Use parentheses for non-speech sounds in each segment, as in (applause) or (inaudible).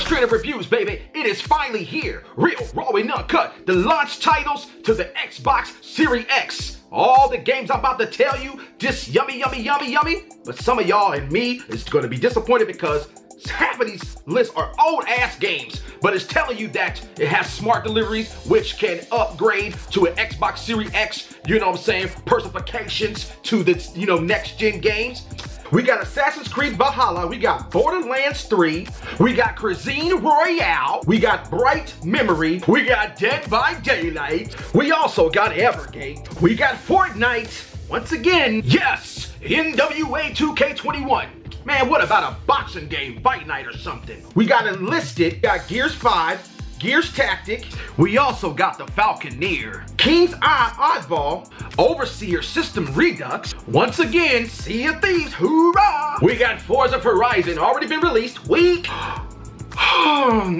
Creative Reviews, baby. It is finally here. Real, raw, and uncut. The launch titles to the Xbox Series X. All the games I'm about to tell you, just yummy, yummy, yummy, yummy. But some of y'all and me is gonna be disappointed because half of these lists are old ass games, but it's telling you that it has smart deliveries, which can upgrade to an Xbox Series X, you know what I'm saying, personifications to the, you know, next gen games. We got Assassin's Creed Valhalla, we got Borderlands 3, we got Cuisine Royale, we got Bright Memory, we got Dead by Daylight, we also got Evergate, we got Fortnite, once again, yes, NBA 2K21. Man, what about a boxing game, Fight Night or something? We got Enlisted, got Gears 5, Gears Tactic. We also got the Falconeer, King's Eye Oddball, Observer System Redux. Once again, Sea of Thieves, hoorah! We got Forza Horizon, already been released. We (gasps)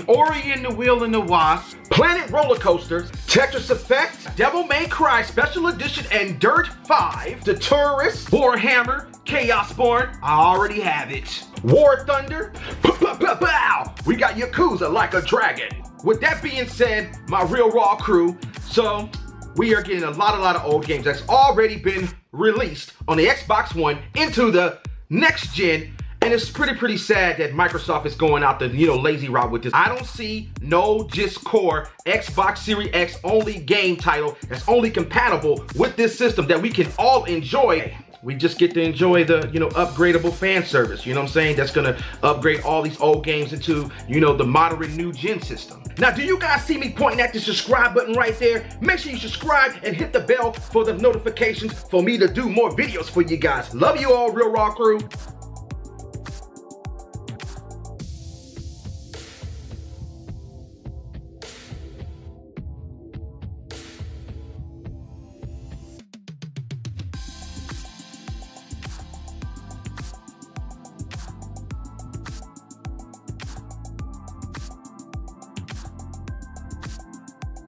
Ori and the Will of the Wisp, Planet Roller Coasters, Tetris Effect, Devil May Cry Special Edition, and Dirt 5, The Touryst, Warhammer, Chaosbane, I already have it. War Thunder, pow! We got Yakuza like a dragon. With that being said, my real raw crew, so we are getting a lot, a lot of old games that's already been released on the Xbox One into the next gen. And it's pretty, pretty sad that Microsoft is going out the, you know, lazy route with this. I don't see no just core Xbox Series X only game title that's only compatible with this system that we can all enjoy we just get to enjoy the, you know, upgradable fan service, you know what I'm saying? That's gonna upgrade all these old games into, you know, the modern new gen system. Now, do you guys see me pointing at the subscribe button right there? Make sure you subscribe and hit the bell for the notifications for me to do more videos for you guys. Love you all, Real Raw Crew.